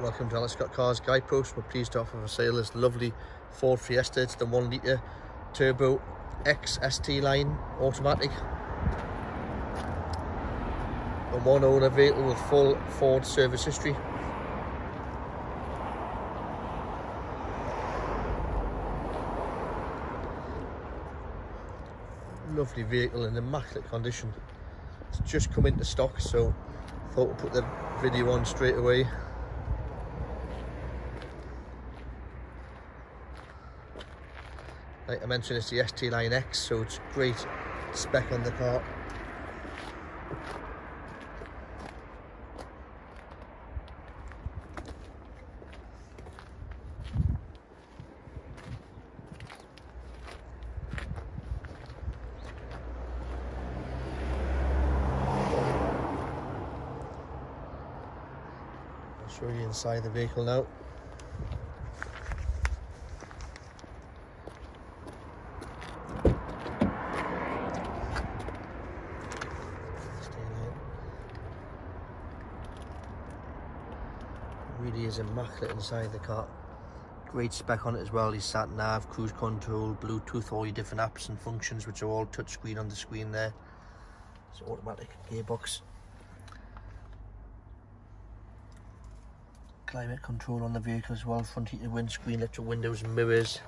Welcome to Alex Scott Cars Guidepost. We're pleased to offer for sale this lovely Ford Fiesta. It's the one litre turbo X ST line automatic. A one owner vehicle with full Ford service history. Lovely vehicle in immaculate condition. It's just come into stock so thought we'd put the video on straight away. Like I mentioned, it's the ST Line X, so it's great spec on the car. I'll show you inside the vehicle now. Really is immaculate inside the car. Great spec on it as well. Your sat nav, cruise control, Bluetooth, all your different apps and functions, which are all touchscreen on the screen there. It's automatic gearbox. Climate control on the vehicle as well. Front heated windscreen, electric windows mirrors.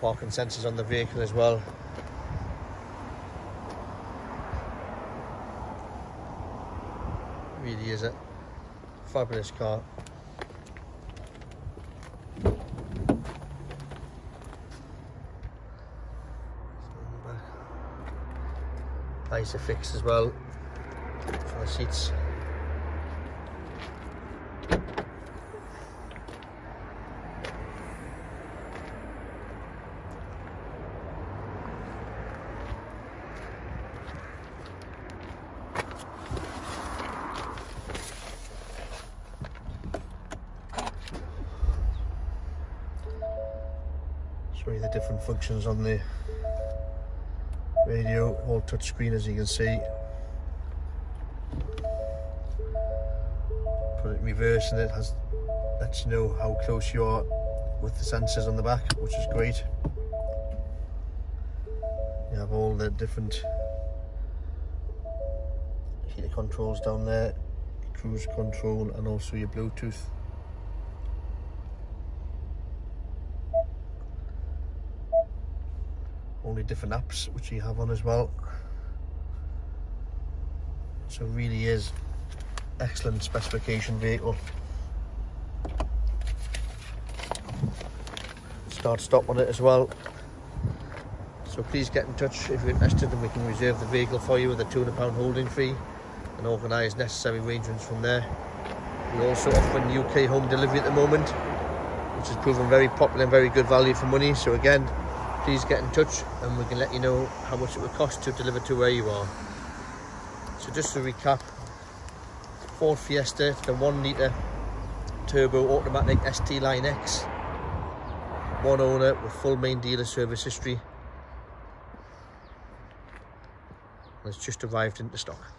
Parking sensors on the vehicle as well. Really is a fabulous car. Isofix as well for the seats. You the different functions on the radio all touchscreen as you can see. Put it in reverse and it has lets you know how close you are with the sensors on the back which is great. You have all the different heater controls down there cruise control and also your bluetooth only different apps which you have on as well. So really is excellent specification vehicle. Start stop on it as well. So please get in touch if you're interested and we can reserve the vehicle for you with a 200 pound holding fee and organise necessary arrangements from there. We also offer UK home delivery at the moment which has proven very popular and very good value for money. So again please get in touch and we can let you know how much it would cost to deliver to where you are. So just to recap, Ford Fiesta, the one litre turbo automatic ST Line X, one owner with full main dealer service history. And it's just arrived into stock.